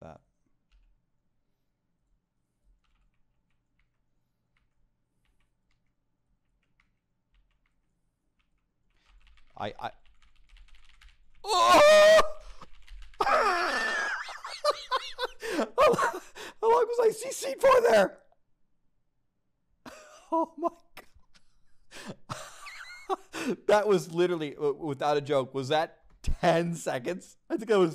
that. I I. Oh! how, long was I CC'd for there? Oh my god. that was literally, without a joke, was that 10 seconds? I think that was